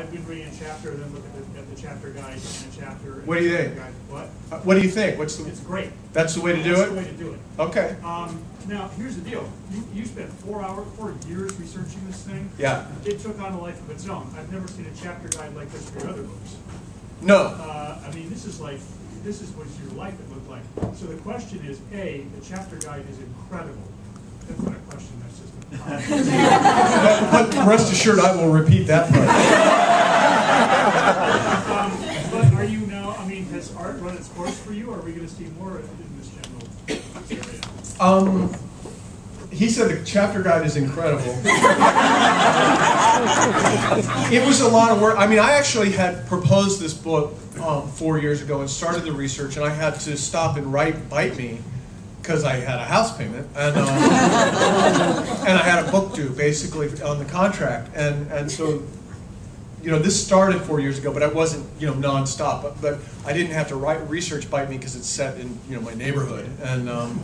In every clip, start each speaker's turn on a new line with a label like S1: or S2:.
S1: I've been reading a chapter, then look at the, at the chapter guide and a chapter. and
S2: What do you think?
S1: guide. What?
S2: Uh, What do you think? What's the,
S1: It's great.
S2: that's the way to do
S1: That's the way
S2: it?
S1: to do it.
S2: Okay.
S1: Um, now, here's the deal. You, you spent four hours, four years researching this thing.
S2: Yeah.
S1: It took on a life of its own. I've never seen a chapter guide like this for your other books.
S2: No.
S1: Uh, I mean, this is like, this is what your life would look like. So the question is, A, the chapter guide is incredible. That's not a question, that's just a
S2: But but rest assured, I will repeat that part.
S1: Um, But are you now, I mean, has art run its course for you? or Are we gonna see more in this general area?
S2: Um, he said the chapter guide is incredible. it was a lot of work. I mean, I actually had proposed this book um, four years ago and started the research, and I had to stop and write Bite Me because I had a house payment and uh, and I had a book due basically on the contract, and and so. You know, this started four years ago, but I wasn't, you know, nonstop. But, but I didn't have to write research bite me because it's set in, you know, my neighborhood, and um,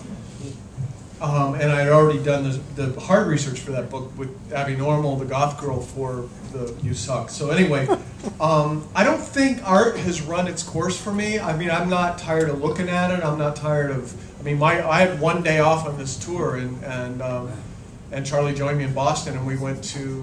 S2: um, and I had already done the, the hard research for that book with Abby Normal, the goth girl, for the You Suck. So anyway, um, I don't think art has run its course for me. I mean, I'm not tired of looking at it. I'm not tired of. I mean, my I had one day off on this tour, and and um, and Charlie joined me in Boston, and we went to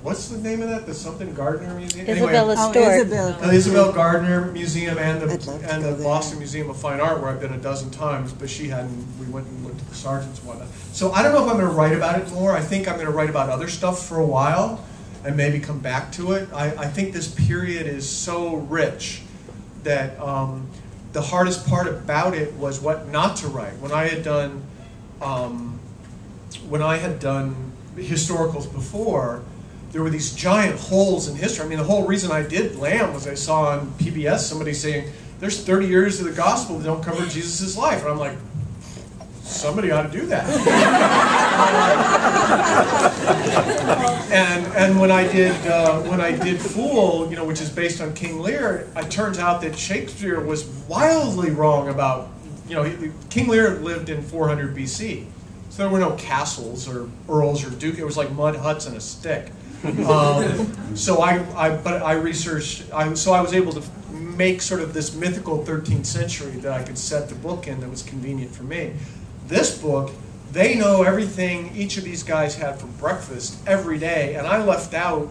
S2: what's the name of that? The something Gardner Museum.
S3: Isabella
S4: Oh,
S3: Stewart.
S4: Isabel.
S2: the Isabel Gardner Museum and the and
S4: go
S2: the
S4: there.
S2: Boston Museum of Fine Art, where I've been a dozen times, but she hadn't. We went and looked at the Sargents and whatnot. So I don't know if I'm going to write about it more. I think I'm going to write about other stuff for a while, and maybe come back to it. I, I think this period is so rich that um, the hardest part about it was what not to write. When I had done, um, when I had done historicals before, there were these giant holes in history. I mean, the whole reason I did Lamb was I saw on PBS somebody saying, "There's 30 years of the gospel that don't cover Jesus' life," and I'm like, somebody ought to do that. and and when I did uh, when I did Fool, you know, which is based on King Lear, it turns out that Shakespeare was wildly wrong about you know King Lear lived in 400 BC, so there were no castles or earls or duke. It was like mud huts and a stick. Um, so I, I but I researched I, so I was able to make sort of this mythical 13th century that I could set the book in that was convenient for me. This book, they know everything each of these guys had for breakfast every day, and I left out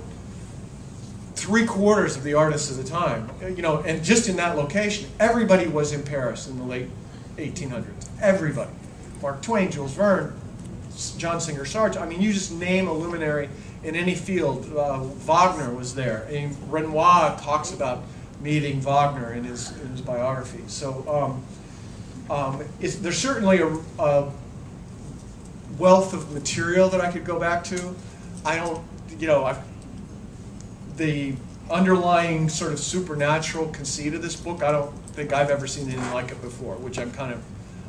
S2: three quarters of the artists of the time. You know, and just in that location, everybody was in Paris in the late 1800s. Everybody. Mark Twain, Jules Verne, John Singer Sargent. I mean, you just name a luminary in any field. Uh, Wagner was there. And Renoir talks about meeting Wagner in his, in his biography. So um, um, there's certainly a, a wealth of material that I could go back to. I don't, you know, I've, the underlying sort of supernatural conceit of this book, I don't think I've ever seen anything like it before, which I'm kind of,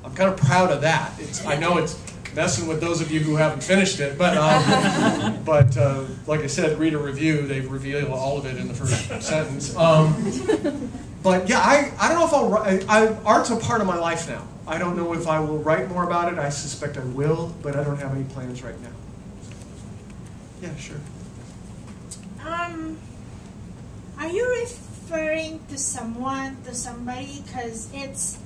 S2: I'm kind of proud of that. It's, I know it's messing with those of you who haven't finished it, but, um, but uh, like I said, read a review. They've revealed all of it in the first sentence. Um, but yeah, I, I don't know if I'll write. I, art's a part of my life now. I don't know if I will write more about it. I suspect I will, but I don't have any plans right now. Yeah, sure.
S5: Um, are you referring to someone, to somebody? Because it's,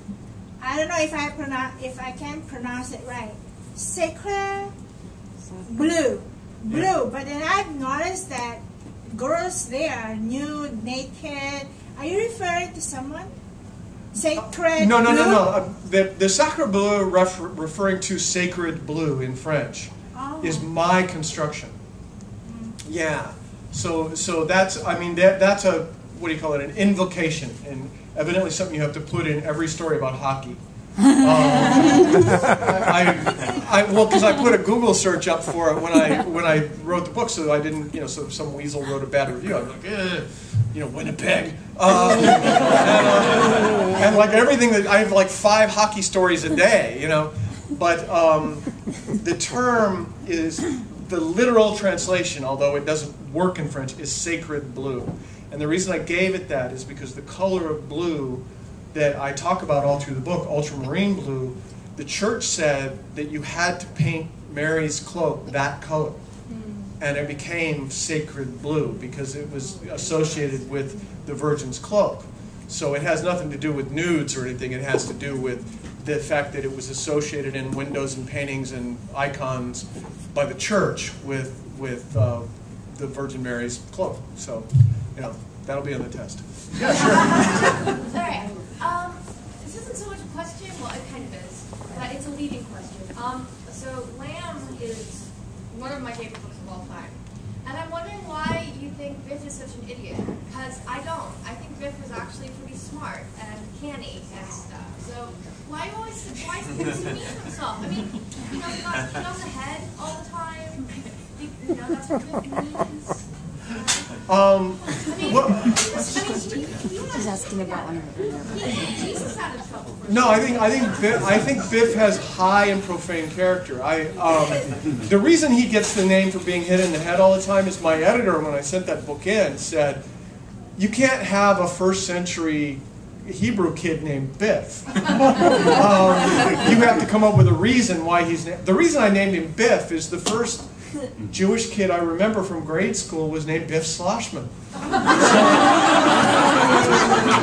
S5: I don't know if I pronounce, if I can pronounce it right. Sacred blue, blue.
S2: Yeah.
S5: But then I've noticed that girls there, nude, naked. Are you referring to someone? Sacred.
S2: No, no, no, no. Uh, the the sacre bleu, ref, referring to sacred blue in French,
S5: Oh.
S2: is my construction. Yeah. So so that's I mean that that's a what do you call it an invocation and evidently something you have to put in every story about hockey. Um, I, I, well, because I put a Google search up for it when I when I wrote the book, so I didn't, you know, so some weasel wrote a bad review, I was like, eh, you know, Winnipeg, um, and, uh, and like everything that I have like five hockey stories a day, you know, but um, the term is the literal translation, although it doesn't work in French, is sacred blue, and the reason I gave it that is because the color of blue that I talk about all through the book, ultramarine blue, the church said that you had to paint Mary's cloak that color. And it became sacred blue because it was associated with the Virgin's cloak. So it has nothing to do with nudes or anything. It has to do with the fact that it was associated in windows and paintings and icons by the church with with uh, the Virgin Mary's cloak. So, you know, that'll be on the test. Yeah, sure.
S3: Alright, um, this isn't so much a question, well, it kind of is, but it's a leading question. Um, so Lamb is one of my favorite books of all. And I'm wondering why you think Biff is such an idiot. Because I don't. I think Biff is actually pretty smart and canny and stuff. So why always why is he mean himself? I mean, he got, he goes ahead all the time. You know, that's what Biff means.
S2: Um,
S3: I mean,
S2: What-
S3: he was- I mean, he, he was
S4: She's asking about one of her.
S3: he, Jesus had in trouble for
S2: No, I think I think Biff, I think Biff has high and profane character. I um, the reason he gets the name for being hit in the head all the time is my editor when I sent that book in said, you can't have a first century Hebrew kid named Biff. um, you have to come up with a reason why he's the reason I named him Biff is the first Jewish kid I remember from grade school was named Biff Sloshman.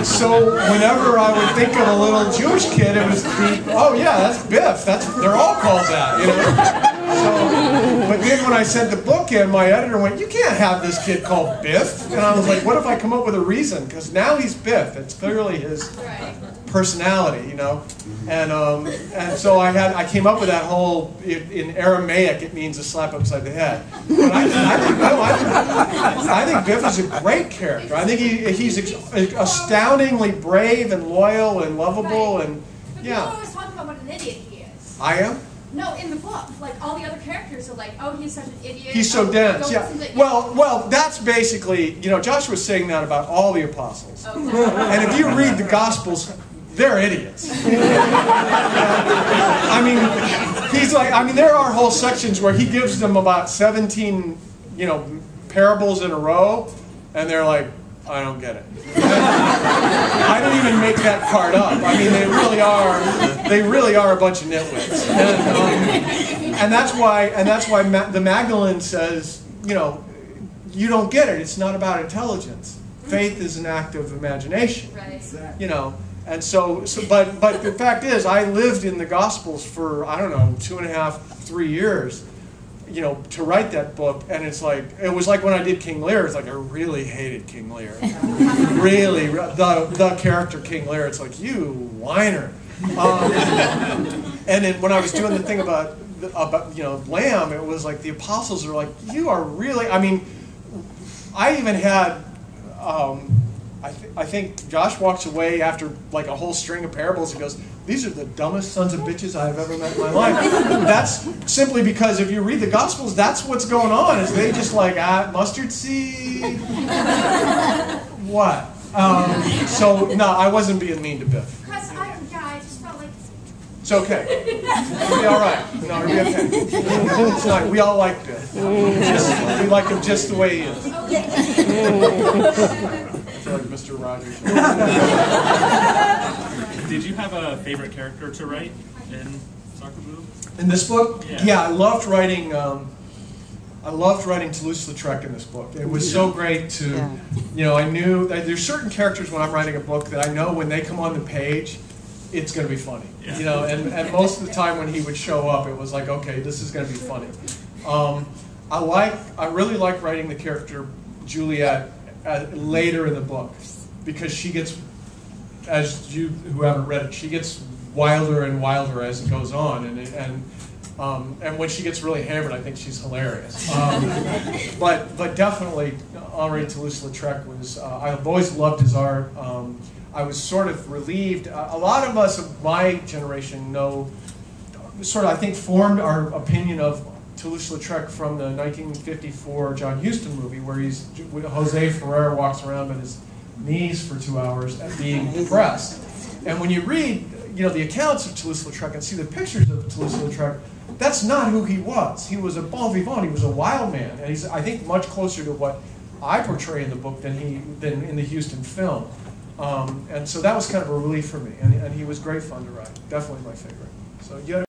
S2: So whenever I would think of a little Jewish kid, it was oh yeah, that's Biff. That's they're all called that, you know. So, but then when I sent the book in, my editor went, "You can't have this kid called Biff." And I was like, "What if I come up with a reason? Because now he's Biff. It's clearly his personality, you know." And um, and so I had I came up with that whole in, in Aramaic it means a slap upside the head. But I, I think no, I, I think Biff is a great character. I think he, he's ex- astoundingly brave and loyal and lovable and yeah.
S3: always talk about what an idiot he is.
S2: I am.
S3: No, in the book, like all the other characters are like, oh, he's such an idiot.
S2: He's so
S3: oh,
S2: dense. Yeah. Well, well, that's basically you know Joshua's saying that about all the apostles. And if you read the Gospels, they're idiots. I mean, he's like, I mean, there are whole sections where he gives them about 17, you know, parables in a row, and they're like, I don't get it. I don't even make that part up. I mean, they really are, they really are a bunch of nitwits. And, um, and that's why, and that's why Ma- the Magdalene says, you know, you don't get it. It's not about intelligence. Faith is an act of imagination
S3: Right.
S2: you know and so, so but but the fact is i lived in the gospels for i don't know two and a half three years you know to write that book and it's like it was like when i did king lear it's like i really hated king lear. Really the, the character king lear it's like you whiner. Um, and then when i was doing the thing about about you know lamb it was like the apostles are like you are really i mean I even had, um, I, th- I think Josh walks away after like a whole string of parables and goes, These are the dumbest sons of bitches I've ever met in my life. that's simply because if you read the Gospels, that's what's going on. Is they just like, ah, mustard seed? what? Um, so, no, I wasn't being mean to Biff.
S3: Because I, yeah, I just felt like,
S2: It's okay. It'll be all right. No, it'll be okay. It's like, we all like Biff. Just, we like him just the way he is.
S3: okay.
S2: I feel like Mr. Rogers.
S6: Did you have a favorite character to write in Sacré Bleu?
S2: In this book,
S6: Yeah.
S2: yeah, I loved writing. Um, I loved writing Toulouse-Lautrec in this book. It was so great to,
S4: Yeah.
S2: you know, I knew that there's certain characters when I'm writing a book that I know when they come on the page, it's going to be funny.
S6: Yeah.
S2: You know, and, and most of the time when he would show up, it was like, okay, this is going to be funny. Um, I like, I really like writing the character Juliet uh, later in the book because she gets as you who haven't read it, she gets wilder and wilder as it goes on, and and um, and when she gets really hammered, I think she's hilarious. Um, but but definitely, Henri Toulouse-Lautrec was. Uh, I've always loved his art. Um, I was sort of relieved. A a lot of us of my generation know, sort of, I think, formed our opinion of Toulouse-Lautrec from the 1954 John Huston movie, where he's Jose Ferrer walks around on his knees for two hours and being depressed. And when you read, you know, the accounts of Toulouse-Lautrec and see the pictures of Toulouse-Lautrec, that's not who he was. He was a bon vivant. He was a wild man, and he's, I think, much closer to what I portray in the book than he than in the Huston film. Um, and so that was kind of a relief for me, and, and he was great fun to write. Definitely my favorite. So you